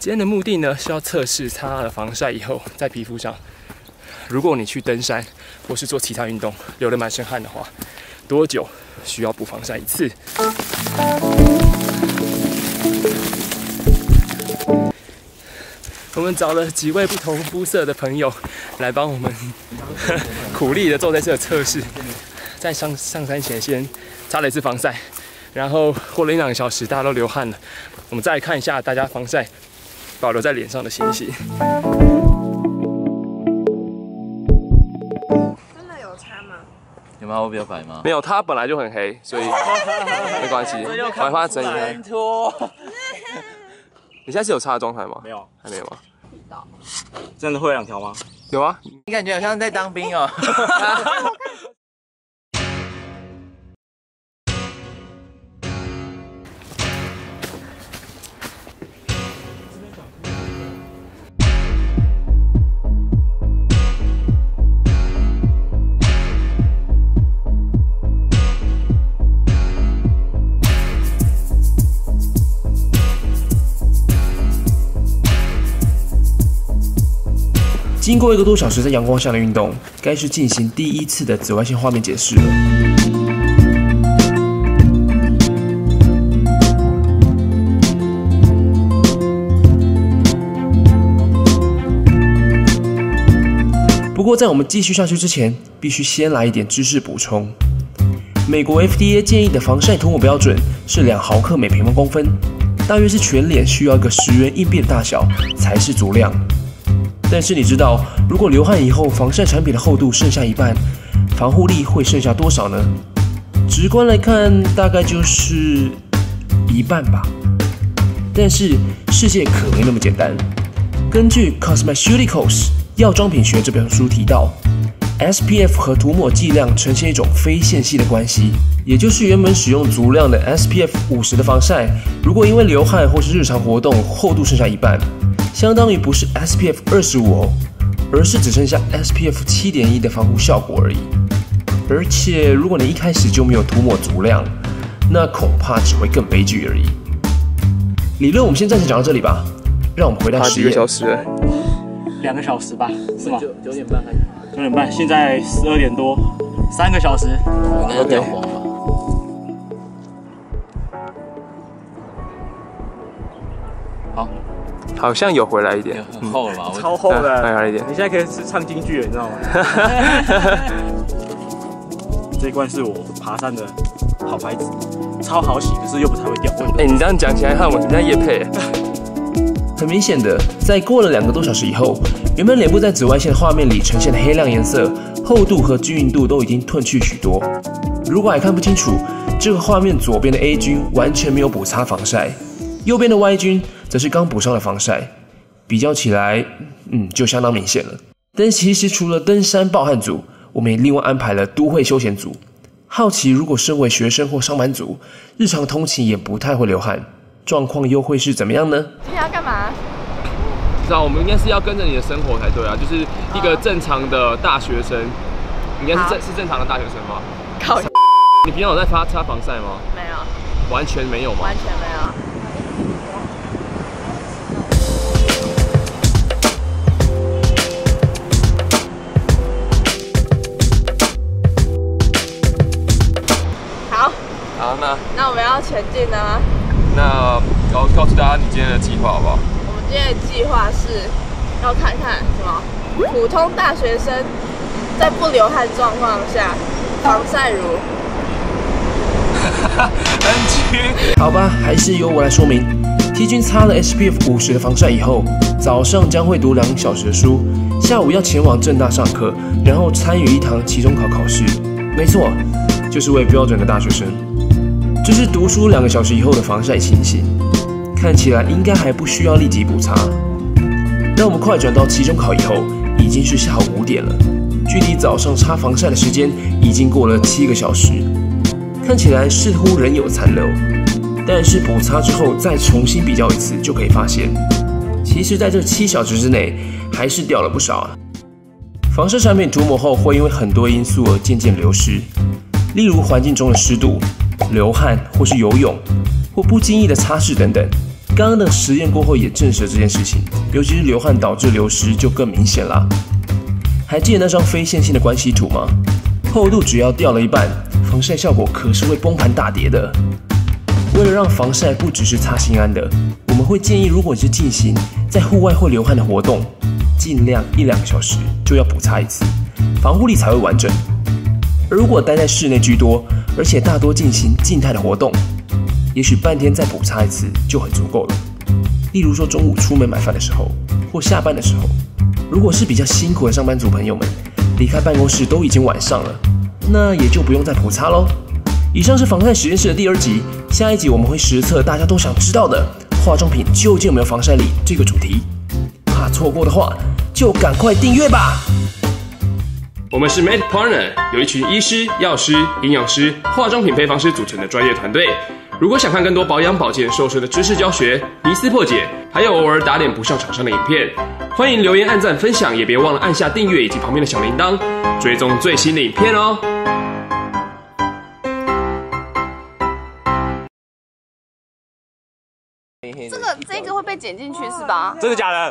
今天的目的呢是要测试擦了防晒以后在皮肤上，如果你去登山或是做其他运动流了满身汗的话，多久需要补防晒一次？我们找了几位不同肤色的朋友来帮我们苦力的做在这测试，在上上山前先擦了一次防晒，然后过了一两个小时，大家都流汗了，我们再来看一下大家防晒保留在脸上的信息。真的有差吗？有吗？我比较白吗？没有，它本来就很黑，所以 没关系。我来帮它整一下。托。你现在是有擦的状态吗？没有，还没有吗？真的会有两条吗？有啊。你感觉好像在当兵哦。经过一个多小时在阳光下的运动，该是进行第一次的紫外线画面解释了。不过，在我们继续下去之前，必须先来一点知识补充。美国 FDA 建议的防晒涂抹标准是两毫克每平方公分，大约是全脸需要一个十元硬币的大小才是足量。但是你知道，如果流汗以后防晒产品的厚度剩下一半，防护力会剩下多少呢？直观来看，大概就是一半吧。但是世界可没那么简单。根据《Cosmeceuticals 药妆品学》这本书提到，SPF 和涂抹剂量呈现一种非线性的关系，也就是原本使用足量的 SPF 五十的防晒，如果因为流汗或是日常活动厚度剩下一半。相当于不是 SPF 二十五哦，而是只剩下 SPF 七点一的防护效果而已。而且如果你一开始就没有涂抹足量，那恐怕只会更悲剧而已。理论我们先暂时讲到这里吧，让我们回到实验。一个小时了？两个小时吧，是吗？九九点半开始。九点半，现在十二点多，三个小时。应该要掉光吧？好，好像有回来一点，很厚了吧？我超厚的，回来一点你现在可以是唱京剧了，你知道吗？这一罐是我爬山的好牌子，超好洗，可是又不太会掉。哎、你这样讲起来，看我人家叶配，很明显的，在过了两个多小时以后，原本脸部在紫外线的画面里呈现的黑亮颜色、厚度和均匀度都已经褪去许多。如果还看不清楚，这个画面左边的 A 君完全没有补擦防晒，右边的 Y 君则是刚补上了防晒，比较起来，嗯，就相当明显了。但其实除了登山暴汗组，我们也另外安排了都会休闲组。好奇，如果身为学生或上班族，日常通勤也不太会流汗，状况又会是怎么样呢？今天要干嘛？知道我们应该是要跟着你的生活才对啊，就是一个正常的大学生，应该是正是正常的大学生吗？靠你平常有在擦擦防晒吗？没有，完全没有吗？完全没有。好，那那我们要前进了吗？那告告诉大家你今天的计划好不好？我们今天的计划是要看看什么？普通大学生在不流汗状况下，防晒乳。很轻。好吧，还是由我来说明。T 君擦了 SPF 五十的防晒以后，早上将会读两小时的书，下午要前往正大上课，然后参与一堂期中考考试。没错，就是位标准的大学生。这是读书两个小时以后的防晒情形，看起来应该还不需要立即补擦。当我们快转到期中考以后，已经是下午五点了，距离早上擦防晒的时间已经过了七个小时。看起来似乎仍有残留，但是补擦之后再重新比较一次，就可以发现，其实在这七小时之内还是掉了不少啊。防晒产品涂抹后会因为很多因素而渐渐流失，例如环境中的湿度、流汗或是游泳，或不经意的擦拭等等，刚刚的实验过后也证实了这件事情，尤其是流汗导致流失就更明显啦。还记得那张非线性的关系图吗？厚度只要掉了一半，防晒效果可是会崩盘大跌的。为了让防晒不只是擦心安的，我们会建议，如果你是进行在户外会流汗的活动，尽量一两个小时就要补擦一次，防护力才会完整。而如果待在室内居多，而且大多进行静态的活动，也许半天再补擦一次就很足够了。例如说中午出门买饭的时候，或下班的时候。如果是比较辛苦的上班族朋友们，离开办公室都已经晚上了，那也就不用再补擦喽。以上是防晒实验室的第二集，下一集我们会实测大家都想知道的化妆品究竟有没有防晒力这个主题。怕错过的话，就赶快订阅吧。我们是 Med Partner，有一群医师、药师、营养师、化妆品配方师组成的专业团队。如果想看更多保养、保健、瘦身的知识教学、迷思破解，还有偶尔打脸不上厂商的影片，欢迎留言、按赞、分享，也别忘了按下订阅以及旁边的小铃铛，追踪最新的影片哦。这个这个会被剪进去是吧？真的假的？